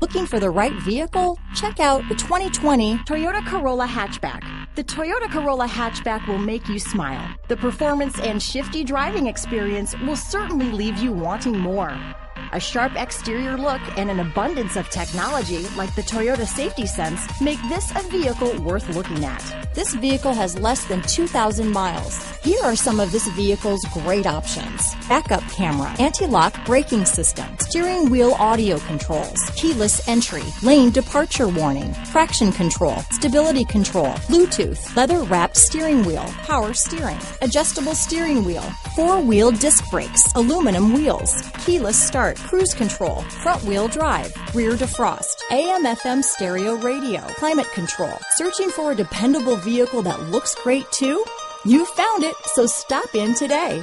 Looking for the right vehicle? Check out the 2020 Toyota Corolla Hatchback. The Toyota Corolla Hatchback will make you smile. The performance and shifty driving experience will certainly leave you wanting more. A sharp exterior look and an abundance of technology like the Toyota Safety Sense make this a vehicle worth looking at. This vehicle has less than 2,000 miles. Here are some of this vehicle's great options. Backup camera, anti-lock braking system, steering wheel audio controls, keyless entry, lane departure warning, traction control, stability control, Bluetooth, leather wrapped steering wheel, power steering, adjustable steering wheel, four wheel disc brakes, aluminum wheels, keyless start, cruise control, front wheel drive, rear defrost, AM FM stereo radio, climate control. Searching for a dependable vehicle that looks great too? You found it, so stop in today.